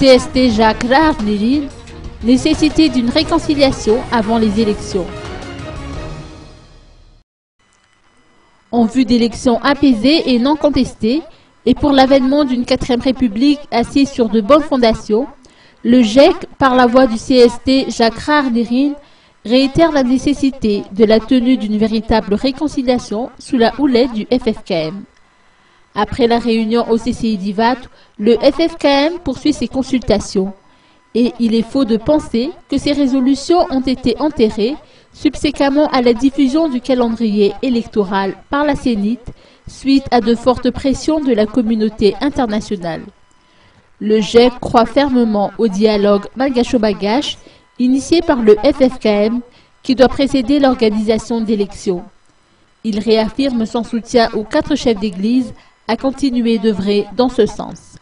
CST Jacques Raarnérine, nécessité d'une réconciliation avant les élections. En vue d'élections apaisées et non contestées, et pour l'avènement d'une quatrième république assise sur de bonnes fondations, le GEC, par la voix du CST Jacques Raarnérine, réitère la nécessité de la tenue d'une véritable réconciliation sous la houlette du FFKM. Après la réunion au CCI d'Ivat, le FFKM poursuit ses consultations. Et il est faux de penser que ces résolutions ont été enterrées subséquemment à la diffusion du calendrier électoral par la Sénite suite à de fortes pressions de la communauté internationale. Le GEC croit fermement au dialogue malgacho-bagache initié par le FFKM qui doit précéder l'organisation d'élections. Il réaffirme son soutien aux quatre chefs d'Église à continuer d'œuvrer dans ce sens.